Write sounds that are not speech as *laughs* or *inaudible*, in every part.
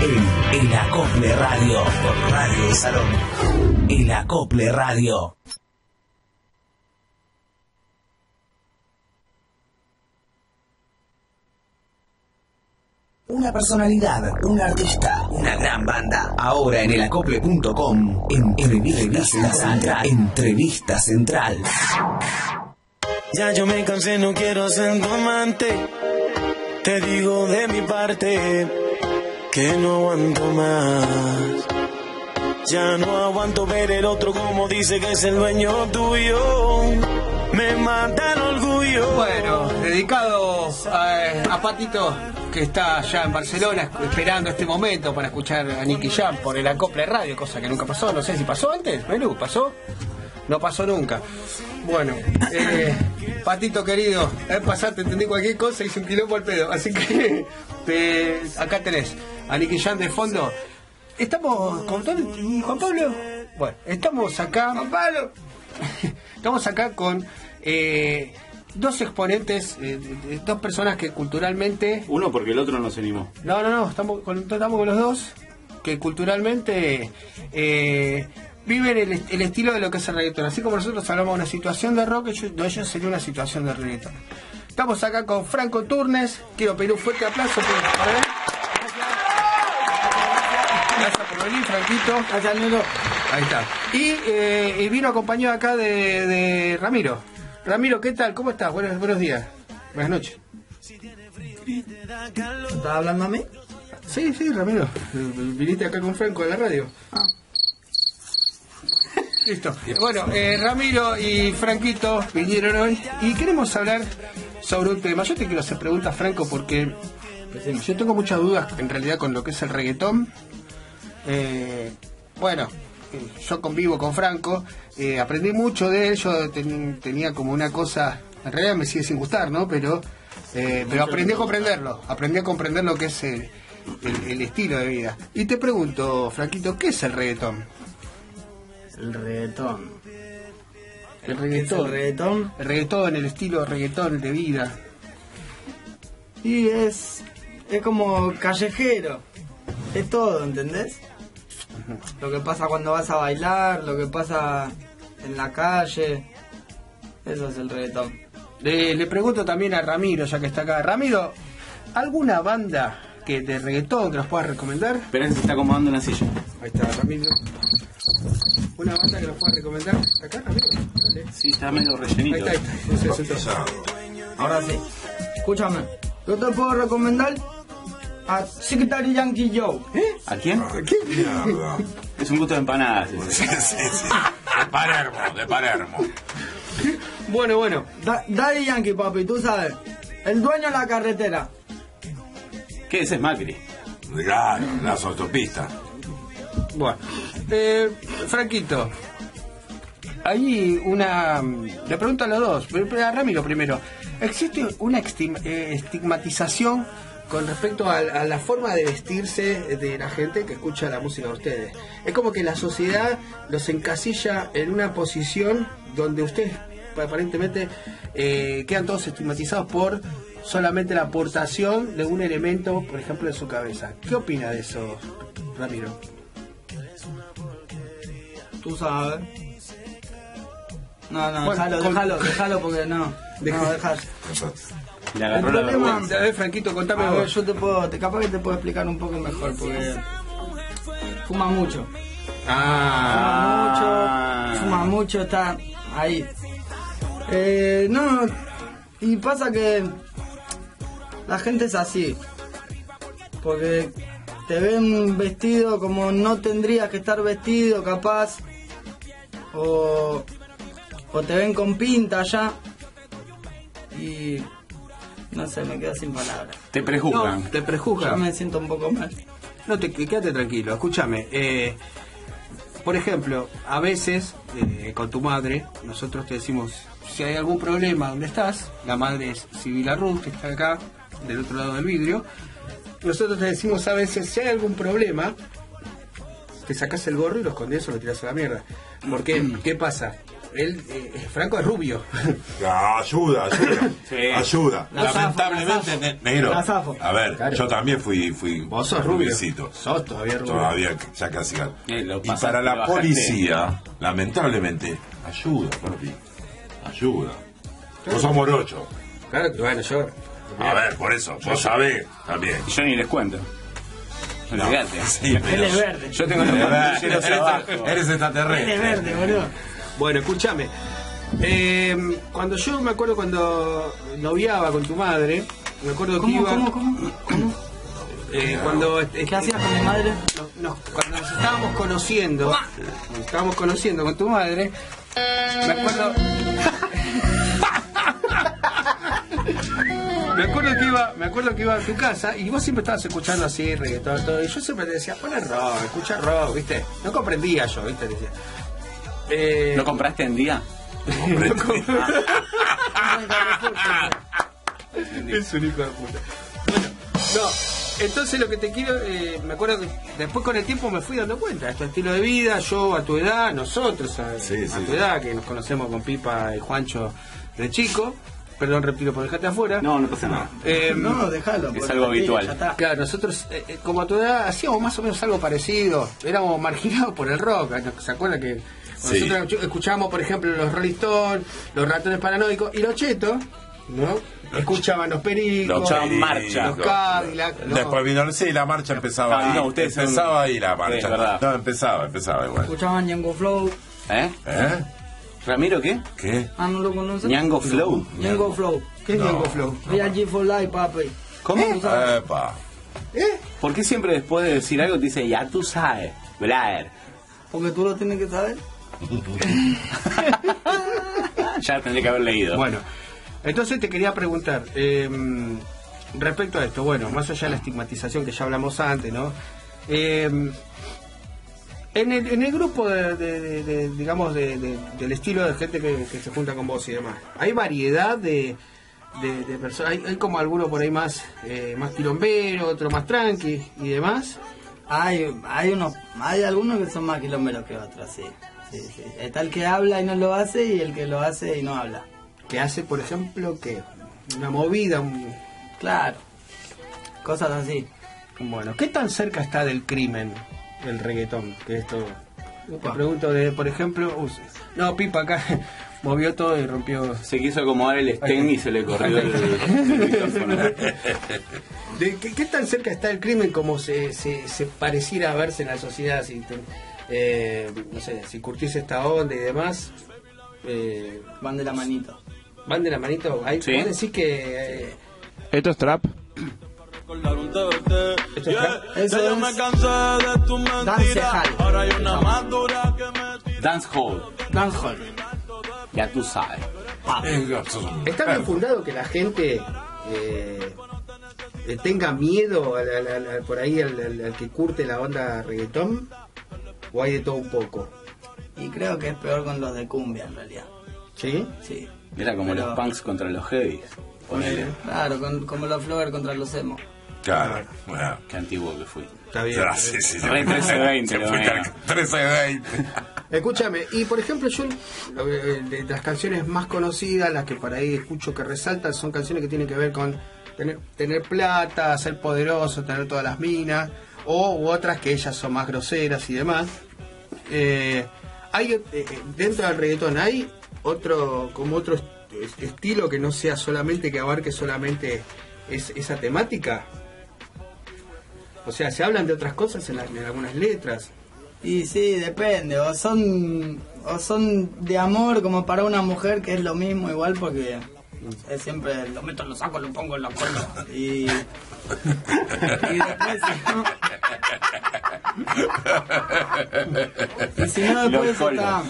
El, el Acople Radio, Radio de Salón. El Acople Radio. Una personalidad, un artista, una gran banda. Ahora en elacople.com, en Entrevista Central. Entrevista Central. Ya yo me cansé, no quiero ser tu amante. Te digo de mi parte que no aguanto más. Ya no aguanto ver el otro como dice que es el dueño tuyo. Me mata el orgullo. Bueno, dedicado a, a Patito, que está allá en Barcelona esperando este momento para escuchar a Nicky Jam por el acople radio, cosa que nunca pasó. No sé si pasó antes, Menú, ¿pasó? No pasó nunca. Bueno, eh, Patito querido, eh, pasaste, entendí cualquier cosa y hice un quilombo al pedo. Así que te- acá tenés a Nicky Jam de fondo. Estamos con Juan Pablo. Bueno, estamos acá. Juan Pablo. *laughs* Estamos acá con eh, dos exponentes, eh, de- de- dos personas que culturalmente. Uno porque el otro no se animó. No, no, no, estamos con, estamos con los dos que culturalmente eh, viven el, est- el estilo de lo que es el reggaetón. Así como nosotros hablamos de una situación de rock, ellos, no, ellos sería una situación de reggaetón. Estamos acá con Franco Turnes. Quiero pedir un fuerte aplauso por- para él. Gracias por venir, Franquito. Gracias, Ahí está. Y, eh, y vino acompañado acá de, de Ramiro. Ramiro, ¿qué tal? ¿Cómo estás? Buenos, buenos días. Buenas noches. ¿Estás hablando a mí? Sí, sí, Ramiro. Viniste acá con Franco a la radio. *laughs* Listo. Bueno, eh, Ramiro y Franquito vinieron hoy y queremos hablar sobre un tema. Yo te quiero hacer preguntas, Franco, porque yo tengo muchas dudas en realidad con lo que es el reggaetón. Eh, bueno, eh, yo convivo con Franco, eh, aprendí mucho de él, yo ten- tenía como una cosa, en realidad me sigue sin gustar, ¿no? Pero, eh, pero aprendí a comprenderlo, aprendí a comprender lo que es el, el- el estilo de vida. Y te pregunto, Franquito, ¿qué es el reggaetón? El reggaetón. El reggaetón. el reggaetón? El reggaetón, el estilo reggaetón de vida. Y es, es como callejero. Es todo, ¿entendés? Lo que pasa cuando vas a bailar, lo que pasa en la calle. Eso es el reggaetón. Le, le pregunto también a Ramiro, ya que está acá. Ramiro, ¿alguna banda que de reggaetón que nos puedas recomendar? Pero se está acomodando en la silla. Ahí está, Ramiro. ¿Una banda que nos puedas recomendar? ¿Acá, Ramiro? Dale. Sí, está medio Ahí rellenito. está, ahí está. Se sentó. Ahora sí. Escúchame. Yo te puedo recomendar a Secretary Yankee Joe. ¿A quién? Es un gusto de empanadas. ese. De Palermo, de Palermo. Bueno, bueno. Da- Daddy Yankee, papi, tú sabes. El dueño de la carretera. ¿Qué? Ese es Macri. Claro, las autopistas. Bueno. Eh, Franquito. Hay una... Le pregunto a los dos. A Ramiro primero. ¿Existe una eh, estigmatización con respecto a, a la forma de vestirse de la gente que escucha la música de ustedes? Es como que la sociedad los encasilla en una posición donde ustedes aparentemente eh, quedan todos estigmatizados por solamente la aportación de un elemento, por ejemplo, en su cabeza. ¿Qué opina de eso, Ramiro? Tú sabes. No, no, Bueno, déjalo, con- déjalo, déjalo porque no. *laughs* Deja- No, déjalo. Le agarró la problema- vergüenza. A ver, Franquito, contame A ver, vos. yo te puedo, te, capaz que te puedo explicar un poco mejor porque fuma mucho. Ah, Fuma mucho, fuma mucho, está ahí. Eh, no, y pasa que la gente es así. Porque te ven vestido como no tendrías que estar vestido, capaz. O, o te ven con pinta ya. Y no sé, me quedo sin palabras. Te prejuzgan. No, te prejuzgan. me siento un poco mal. No, te, quédate tranquilo, escúchame. eh, por ejemplo, a veces eh, con tu madre, nosotros te decimos, si hay algún problema, ¿dónde estás? La madre es Sibila Ruth, que está acá, del otro lado del vidrio. Nosotros te decimos a veces, si hay algún problema, te sacas el gorro y lo escondes o lo tiras a la mierda. ¿Por qué? ¿Qué pasa? Él, eh, Franco es rubio. *laughs* Ah, Ayuda, ayuda. Sí. Ayuda. La Lamentablemente, la zafo. ne- negro. La zafo. A ver, Claro. yo también fui, fui Vos sos rubio. rubiecito. Sos todavía rubio. Todavía, ya casi. Eh, lo y pasaste, para la bajaste. policía, lamentablemente, ayuda, papi. Ayuda. Vos sos morocho. Claro que bueno, yo. A ver, por eso, vos sabés también. Y yo ni les cuento. No, Olvídate. *laughs* sí, Él pero- es verde. Yo tengo los Eres, pandilleros abajo. eres Él extraterrestre. es verde, boludo. Bueno, escúchame. Eh, cuando yo me acuerdo cuando noviaba con tu madre, me acuerdo que ¿Cómo, iba. cómo, cómo? ¿Cómo? eh, cuando, este, ¿Qué hacías con mi madre? cuando nos estábamos conociendo, nos estábamos conociendo con tu madre, me acuerdo. *laughs* Me acuerdo que iba, me acuerdo que iba a tu casa y vos siempre estabas escuchando así reggaetón todo y yo siempre te decía, ponle rock, escucha rock, ¿viste? No comprendía yo, ¿viste? Decía. Eh, ¿Lo compraste en día? *laughs* Es un hijo de puta. Bueno, no, entonces lo que te quiero, eh, me acuerdo que después con el tiempo me fui dando cuenta de tu estilo de vida, yo a tu edad, nosotros a, Sí, a sí, tu sí. edad, que nos conocemos con Pipa y Juancho de chico, perdón, repito por dejarte afuera. No, no pasa nada. Eh, No, déjalo. Es algo habitual. Claro, nosotros, eh, eh, como a tu edad, hacíamos más o menos algo parecido. Éramos marginados por el rock. ¿Se acuerdan que Sí. nosotros escuchábamos, por ejemplo, los Rolling Stones, los ratones paranoicos y los chetos, ¿no? Escuchaban los pericos, Los Escuchaban marcha. los Cadillac. no. Después vino, sí, la marcha empezaba Ah, ahí. no, ustedes son- empezaba ahí la Sí, marcha. verdad. no, empezaba, empezaba igual. Escuchaban Ñango Flow. ¿Eh? ¿Eh? ¿Ramiro qué? ¿Qué? Ah, ¿no lo conoces? Ñango Flow. Ñango Flow. ¿Qué es No. Ñango Flow? Real G for Life, papi. ¿Cómo? Epa. ¿Por qué siempre después de decir algo te dice, ya tú sabes, Blair? Porque tú lo tienes que saber. *laughs* Ya tendría que haber leído. Bueno, entonces te quería preguntar, eh, respecto a esto, bueno, más allá de la estigmatización que ya hablamos antes, ¿no? Eh, en, el, en el grupo, de, de- de- de, digamos, de- de- del estilo de gente que, que se junta con vos y demás, ¿hay variedad de, de, de personas? ¿Hay, hay como alguno por ahí más, eh, más quilombero, otro más tranqui y demás? Hay, hay unos, hay algunos que son más kilómetros que otros, sí. Sí, sí. Está el que habla y no lo hace y el que lo hace y no habla. Que hace, por ejemplo, que una movida, un, Claro. Cosas así. Bueno, ¿qué tan cerca está del crimen el reggaetón? Que esto. Te pregunto de, por ejemplo, uy, no, Pipa acá *laughs* movió todo y rompió. Se quiso acomodar el stem y se le corrió el, *laughs* el. ¿De qué, qué tan cerca está el crimen como se, se, se pareciera verse en la sociedad? Si, te- eh, no sé, si curtís esta onda y demás, eh, Van de la manito. van de la manito. Hay, Sí. decís que. eh, Esto es trap. esto es rap. Eso es dancehall. Dance Hall, Dancehall. ya tú sabes. ¿Está bien fundado que la gente eh, tenga miedo al- al- al- al- por ahí al, al- al que curte la onda reggaetón? ¿O hay de todo un poco? Y creo que es peor con los de cumbia en realidad. ¿Sí? Sí. Era como Pero- los punks contra los heavies. Ponele. Claro, con- como los Flower contra los emo. Claro, bueno. Qué antiguo que fui. Está bien. Ah, sí, sí, Re 13-20 *laughs* Se lo fue *laughs* veo. 13-20. *laughs* Escúchame, y por ejemplo, yo que- de las canciones más conocidas, las que por ahí escucho que resaltan, son canciones que tienen que ver con tener, tener plata, ser poderoso, tener todas las minas, o u otras que ellas son más groseras y demás. Eh, hay eh, eh, dentro del reggaetón hay otro como otro est- estilo que no sea solamente que abarque solamente es- esa temática. O sea, se hablan de otras cosas en, las- en algunas letras. Y sí, depende. O son, o son de amor como para una mujer, que es lo mismo igual porque es siempre lo meto en los sacos, lo pongo en la cuerda. Y, y después no... Y si no después está,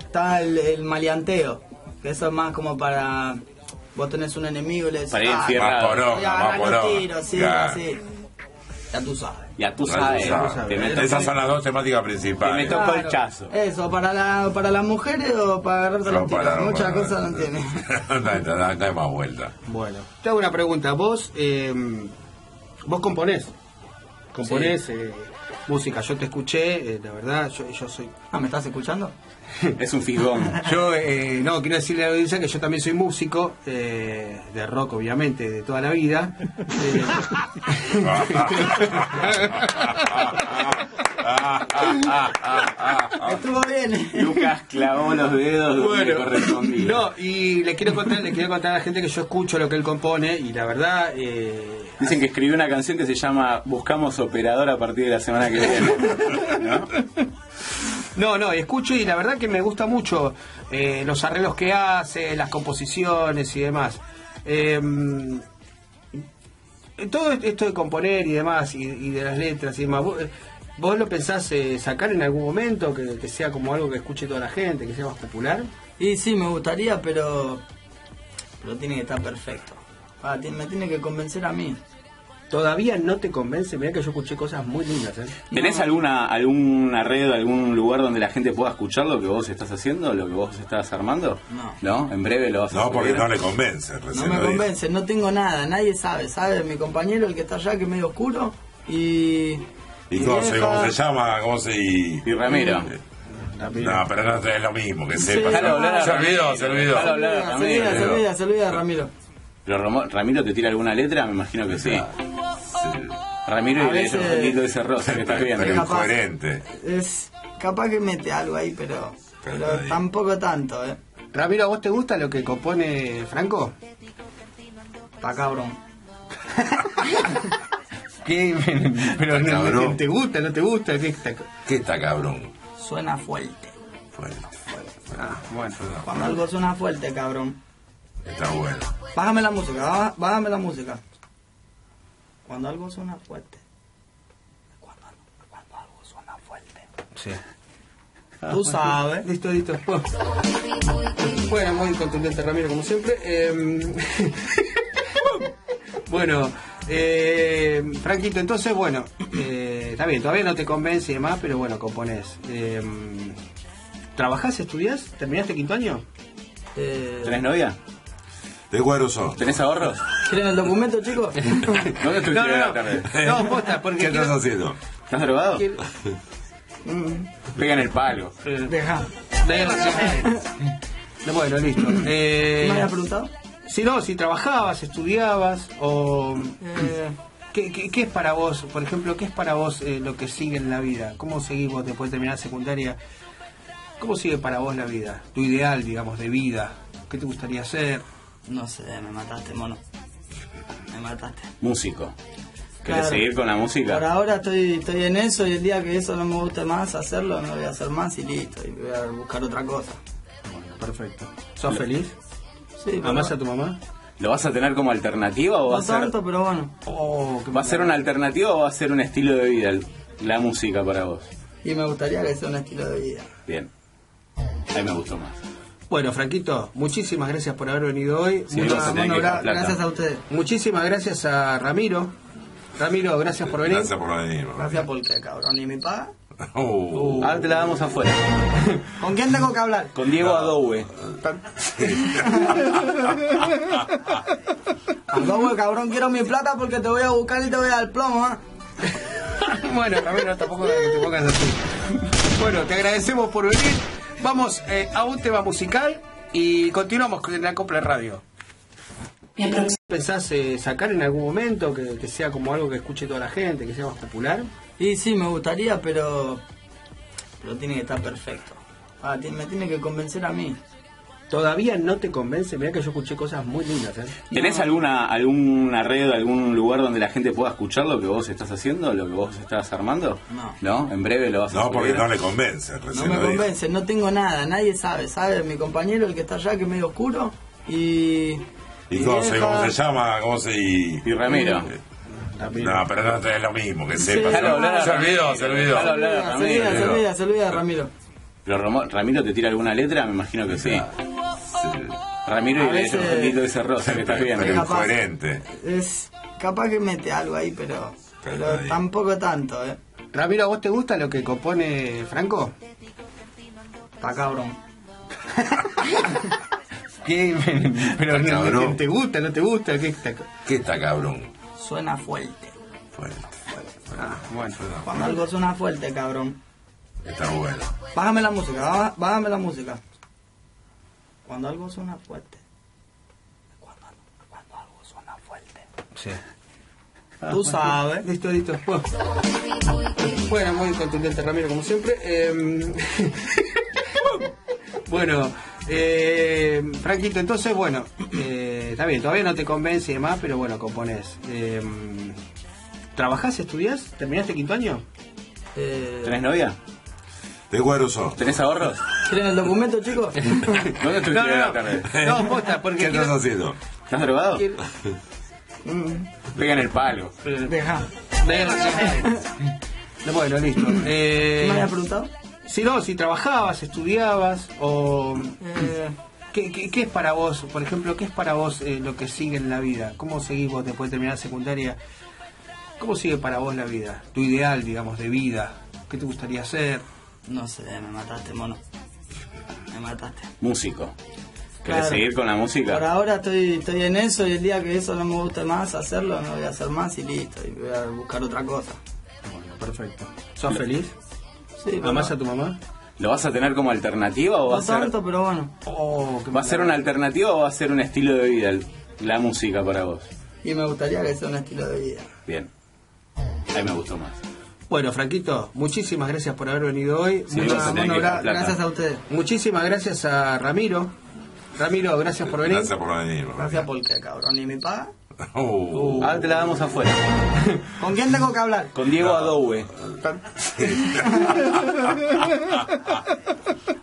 está el, el maleanteo, que eso es más como para... Vos tenés un enemigo y le decís, Para ir "Ah. Más poronga, más poronga. tiros, sí, Claro. así. Ya tú sabes. Ya tú Ya sabes. tú sabes. Te meto, Esas son las dos temáticas te principales. meto colchazo. Eso, para, la, para las mujeres o para agarrarse No, para- Muchas para- cosas no tiene. Da- da- da- da más vuelta. Bueno, te hago una pregunta. Vos, eh, vos componés. Componés. eh, música. Yo te escuché, eh, la verdad, yo, yo soy... Ah, ¿me estás escuchando? *laughs* Es un figón. *laughs* Yo, eh, no, quiero decirle a la audiencia que yo también soy músico, eh, de rock obviamente, de toda la vida. *laughs* Eh, *laughs* Estuvo bien. Lucas clavó los dedos donde Bueno, correspondía. no, y le quiero contar, le quiero contar a la gente que yo escucho lo que él compone y la verdad, eh, Dicen que escribió una canción que se llama Buscamos operador a partir de la semana que viene. ¿No? no, no, escucho y la verdad que me gusta mucho eh, los arreglos que hace, las composiciones y demás. Eh, todo esto de componer y demás y, y de las letras y demás, ¿vos, lo pensás eh, sacar en algún momento que, que sea como algo que escuche toda la gente, que sea más popular? Y sí, me gustaría, pero. Pero tiene que estar perfecto. Ah, me tiene que convencer a mí. Todavía no te convence, mirá que yo escuché cosas muy lindas, ¿eh? ¿Tenés alguna alguna red, algún lugar donde la gente pueda escuchar lo que vos estás haciendo, lo que vos estás armando? No. ¿No? En breve lo vas a No, porque no le convence. No recién me lo dijo. convence, no tengo nada, nadie sabe. ¿Sabe? Mi compañero, el que está allá, que es medio oscuro. Y. ¿Y cómo se, cómo se llama? ¿Cómo se.? Y... Y Ramiro. No, pero no es lo mismo, que sepa. Se olvidó, Ramiro, se olvidó. Se olvida, se Ramiro. olvida, Ramiro. Pero Ramiro te tira alguna letra, me imagino que sí. Ramiro y el ese rosa que estás viendo. Incoherente. Es. Capaz que mete algo ahí, pero. Pero está tampoco tanto, ¿eh? Ramiro, ¿a vos te gusta lo que compone Franco? Pa' cabrón. *laughs* ¿Qué? *laughs* Pero no, Cabrón. ¿te gusta, no te gusta? ¿Qué está? ¿Qué está cabrón? Suena fuerte. Bueno, Ah, bueno. Cuando algo suena fuerte, cabrón. está bueno. Bájame la música, bájame la música. Cuando algo suena fuerte. Cuando, cuando algo suena fuerte. Sí. Tú sabes. *laughs* Listo, listo. Bueno, *laughs* Bueno, muy contundente Ramiro, como siempre. Eh, bueno, eh, Franquito, entonces, bueno, *clears throat* eh, está bien, todavía no te convence y demás, pero bueno, componés. Eh, ¿Trabajás, estudiás? ¿Terminaste quinto año? Eh, ¿Tenés novia? ¿De cuero sos? ¿Tenés ahorros? ¿Quieren el documento, chicos? *laughs* ¿Dónde estuviste No, no, no. tarde? No, posta, porque ¿Qué estás quiero- haciendo? ¿Estás drogado? quiero- Pega en el palo. Deja. No, *laughs* Bueno, listo. *clears throat* Eh, ¿Me habías preguntado? Si no, si trabajabas, estudiabas o... Eh, ¿Qué, qué, qué es para vos, por ejemplo, qué es para vos eh, lo que sigue en la vida? ¿Cómo seguís vos después de terminar la secundaria? ¿Cómo sigue para vos la vida? Tu ideal, digamos, de vida. ¿Qué te gustaría hacer? no sé, me mataste, mono. Me mataste. Músico. ¿Querés Claro. seguir con la música? Por ahora estoy, estoy en eso y el día que eso no me guste más hacerlo, no voy a hacer más y listo. Y voy a buscar otra cosa. Perfecto. ¿Sos feliz? Sí, pero ¿Amás a tu mamá? ¿Lo vas a tener como alternativa o va no a ser, tanto, pero bueno. Oh, va a ser una alternativa o va a ser un estilo de vida la música para vos? Y me gustaría que sea un estilo de vida. Bien. Ahí me gustó más. Bueno, Franquito, muchísimas gracias por haber venido hoy. Sí, Muchas- a Bueno, gra- plata. gracias a ustedes. muchísimas gracias a Ramiro. Ramiro, gracias por venir. Gracias por venir. Gracias porque, cabrón, ¿y mi paga? Uh, Ahora te la damos afuera. *laughs* ¿Con quién tengo que hablar? Con Diego Adoue. Algo, *laughs* cabrón, quiero mi plata porque te voy a buscar y te voy a dar plomo, ¿ah? *laughs* bueno, Ramiro, tampoco te pongas así. Bueno, te agradecemos por venir. Vamos eh, a un tema musical y continuamos con la Copla Radio. ¿Pensás eh, sacar en algún momento que, que sea como algo que escuche toda la gente, que sea más popular? Y sí, me gustaría, pero. Pero tiene que estar perfecto. Ah, me tiene que convencer a mí. Todavía no te convence, mira que yo escuché cosas muy lindas, ¿eh? ¿Tenés alguna alguna red, algún lugar donde la gente pueda escuchar lo que vos estás haciendo, lo que vos estás armando? No. ¿No? En breve lo vas a no, porque no le convence. No Recién me lo dijo. convence, no tengo nada, nadie sabe, ¿sabe? Mi compañero, el que está allá, que es medio oscuro. Y. ¿Y se, cómo se llama? ¿Cómo se.? Y... Y Ramiro. No, pero no es lo mismo, que sepa. Se olvidó, se olvidó. Se Ramiro. olvida, se olvida, se olvida, Ramiro. Pero Ramiro te tira alguna letra, me imagino que sí. Ramiro y A el ese rosa que Capaz. incoherente. Es. Capaz que mete algo ahí, pero. Está tampoco tanto, ¿eh? Ramiro, ¿a vos te gusta lo que compone Franco? Pa' cabrón. *laughs* ¿Qué? *laughs* Pero no, Cabrón. ¿te gusta, no te gusta? ¿Qué está? ¿Qué está cabrón? Suena fuerte. Fuerte. Bueno, Cuando algo suena fuerte, cabrón. Está bueno. Bájame la música, bájame la música. Cuando algo suena fuerte. Cuando, cuando algo suena fuerte. sí. Tú sabes. Listo, listo. Bueno, Bueno, muy contundente Ramiro, como siempre. Eh, *laughs* bueno, eh, Franquito, entonces, bueno, *clears throat* eh, está bien, todavía no te convence y demás, pero bueno, componés. Eh, ¿Trabajás, estudiás? ¿Terminaste quinto año? Eh, ¿Tenés novia? De güero sos. ¿Tenés ahorros? ¿Quieren el documento, chicos? *laughs* ¿Dónde estuviste No, no, la no. tarde? No, posta, porque ¿Qué quiero- estás haciendo? ¿Estás drogado? quiero- Mm, Pega en el palo. Deja. *laughs* Bueno, listo. Eh, ¿Me habías preguntado? Si no, si trabajabas, estudiabas o... Eh, ¿Qué, qué, qué es para vos, por ejemplo, qué es para vos eh, lo que sigue en la vida? ¿Cómo seguís vos después de terminar la secundaria? ¿Cómo sigue para vos la vida? Tu ideal, digamos, de vida. ¿Qué te gustaría hacer? no sé, me mataste, mono. Me mataste. Músico. ¿Querés Claro. seguir con la música? Por ahora estoy, estoy en eso y el día que eso no me guste más hacerlo, no voy a hacer más y listo. Y voy a buscar otra cosa. Bueno, perfecto. ¿Sos feliz? Sí, ¿Amás a tu mamá? ¿Lo vas a tener como alternativa o va no a ser, tanto, pero bueno. Oh, va a ser una alternativa o va a ser un estilo de vida el- la música para vos? Y me gustaría que sea un estilo de vida. Bien. Ahí me gustó más. Bueno, Franquito, muchísimas gracias por haber venido hoy. Sí, Muchas- vas a tener Bueno, que gra- plata. gracias a ustedes. muchísimas gracias a Ramiro. Ramiro, gracias por venir. Gracias por venir. Gracias porque, cabrón, ni me paga. Uh, Ahora te la damos afuera. *laughs* ¿Con quién tengo que hablar? Con Diego Adoue.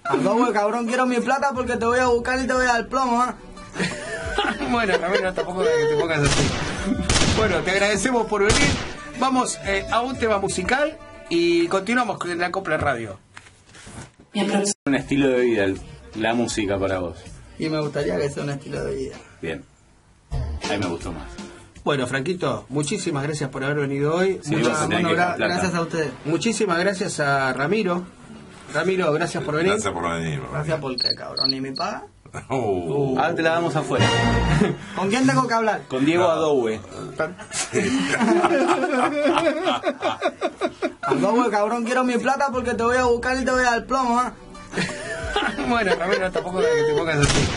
Algo, *laughs* cabrón, quiero mi plata porque te voy a buscar y te voy a dar plomo, ¿ah? *laughs* bueno, Ramiro, tampoco que te pongas así. Bueno, te agradecemos por venir. Vamos eh, a un tema musical y continuamos con la Copla Radio. Un estilo de vida la música para vos. Y me gustaría que sea un estilo de vida. Bien. Ahí me gustó más. Bueno, Franquito, muchísimas gracias por haber venido hoy. Sí, Muchas- a Bueno, gra- plata. gracias a ustedes. muchísimas gracias a Ramiro. Ramiro, gracias por venir. Gracias por venir. Gracias porque, cabrón, ni me paga. Uh, Ahora te la damos afuera. *laughs* ¿Con quién tengo que hablar? Con Diego Adoue. Algo, *laughs* cabrón, quiero mi plata porque te voy a buscar y te voy a dar plomo, ¿ah? *laughs* bueno, Ramiro, tampoco que te pongas así.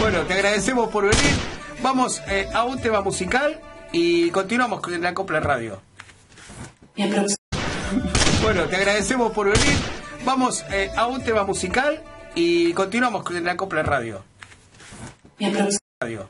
Bueno, te agradecemos por venir. Vamos eh, a un tema musical y continuamos con la Copla Radio. Bueno, te agradecemos por venir. Vamos eh, a un tema musical y continuamos con la Copla Radio. Radio.